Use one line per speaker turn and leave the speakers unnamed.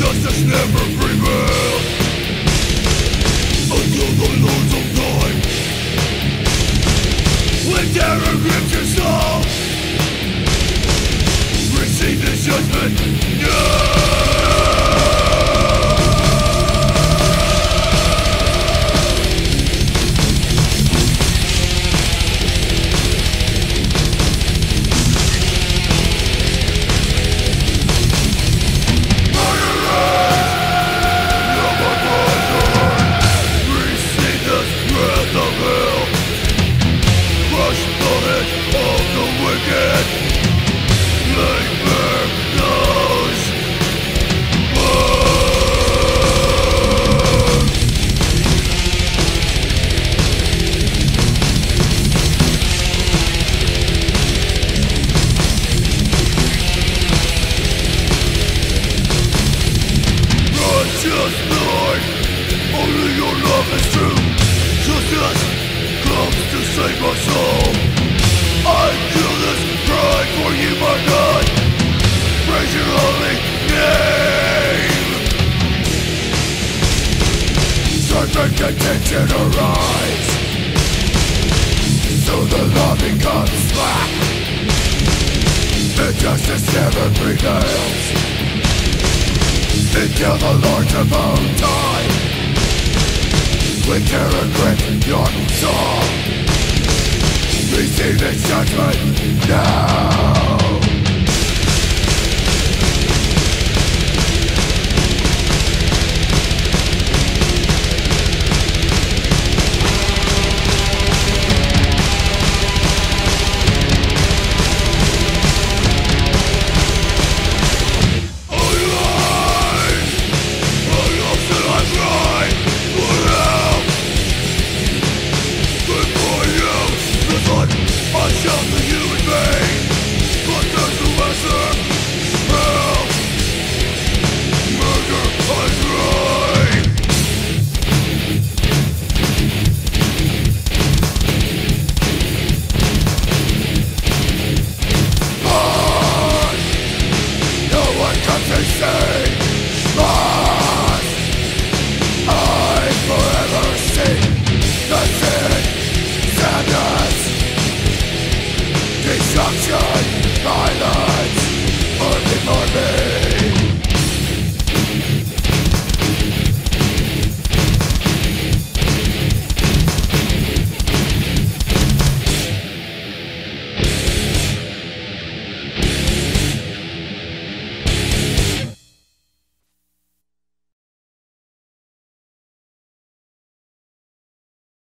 justice never prevails Until the lords of time is true. Justice comes to save us all. I kill this pride for you, my God. Praise your holy name. Serpent attention arise. So the law becomes slack. Injustice never prevails until the Lord's above time Grip your soul Receive its judgment now Much of the you. Silence